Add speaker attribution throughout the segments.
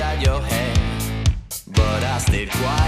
Speaker 1: dyed your hair, but I stayed quiet.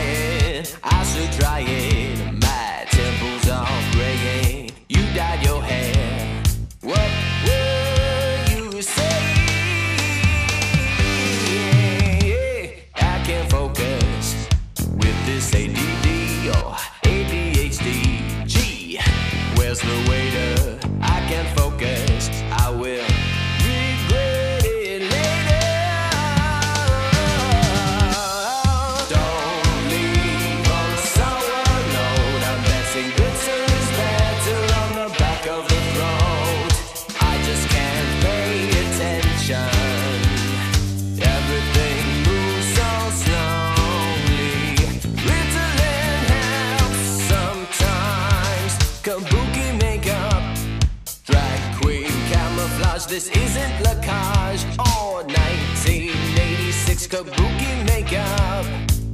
Speaker 1: This isn't La Cage or 1986 Kabuki makeup.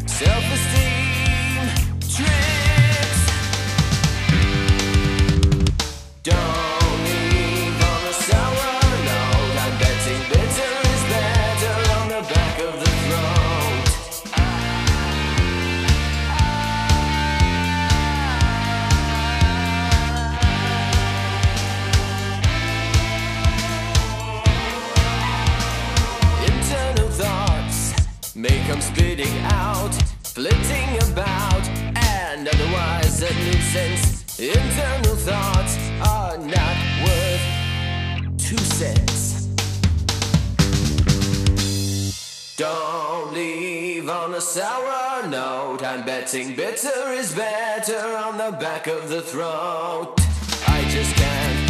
Speaker 1: Self-esteem make 'em spitting out, flitting about, and otherwise a nuisance. Internal thoughts are not worth two cents. Don't leave on a sour note. I'm betting bitter is better on the back of the throat. I just can't